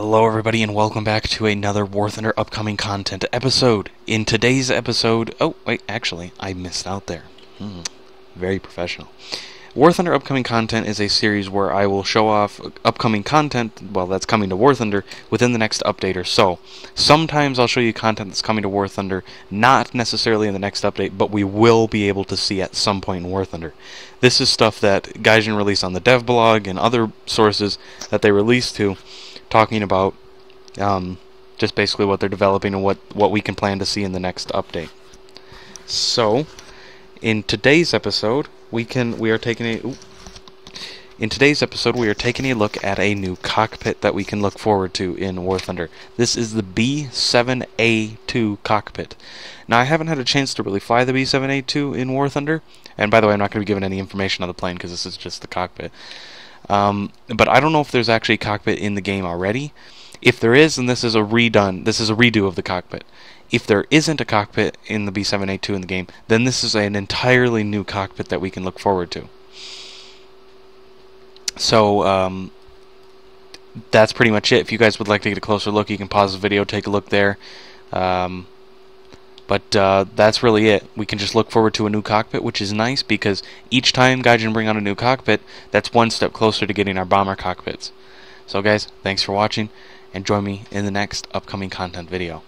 Hello, everybody, and welcome back to another War Thunder upcoming content episode. In today's episode, oh wait, actually, I missed out there. Hmm, very professional. War Thunder upcoming content is a series where I will show off upcoming content, well, that's coming to War Thunder within the next update or so. Sometimes I'll show you content that's coming to War Thunder, not necessarily in the next update, but we will be able to see at some point in War Thunder. This is stuff that Gaijin released on the dev blog and other sources that they released to talking about um, just basically what they're developing and what, what we can plan to see in the next update. So, in today's episode, we can we are taking a in today's episode we are taking a look at a new cockpit that we can look forward to in War Thunder. This is the B7A2 cockpit. Now I haven't had a chance to really fly the B7A2 in War Thunder, and by the way, I'm not going to be giving any information on the plane because this is just the cockpit. Um, but I don't know if there's actually a cockpit in the game already. If there is, then this is a redone. This is a redo of the cockpit. If there isn't a cockpit in the B7A2 in the game, then this is an entirely new cockpit that we can look forward to. So um, that's pretty much it. If you guys would like to get a closer look, you can pause the video, take a look there. Um, but uh, that's really it. We can just look forward to a new cockpit, which is nice because each time Gaijin bring out a new cockpit, that's one step closer to getting our bomber cockpits. So guys, thanks for watching, and join me in the next upcoming content video.